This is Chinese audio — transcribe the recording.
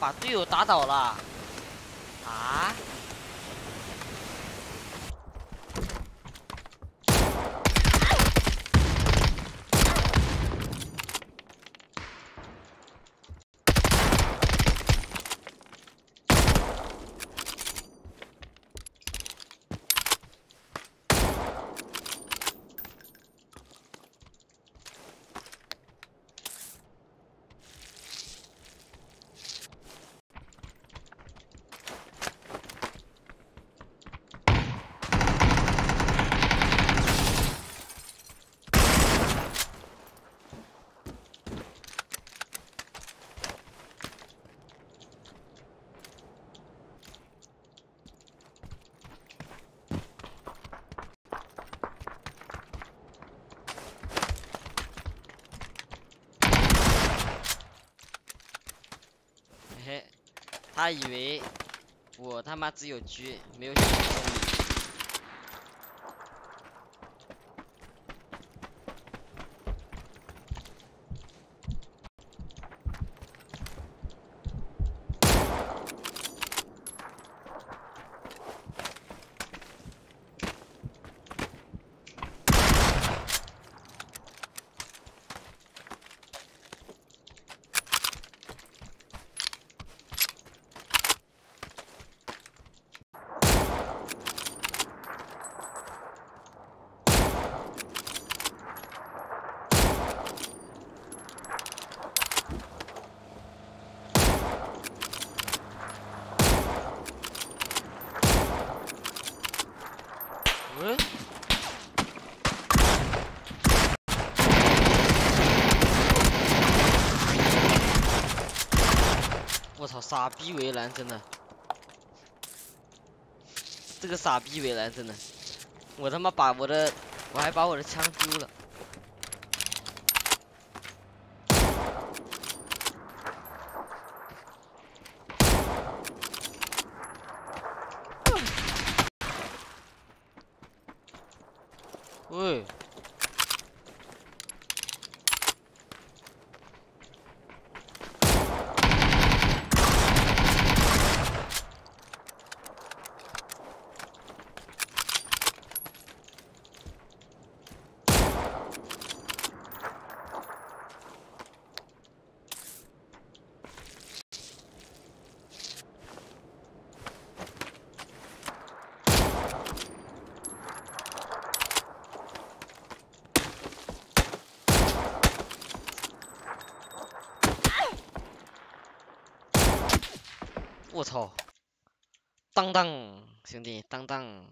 把队友打倒了。啊？他以为我他妈只有狙，没有兄弟。喂？我操，傻逼围栏真的，这个傻逼围栏真的，我他妈把我的，我还把我的枪丢了。喂。我操！当当，兄弟，当当。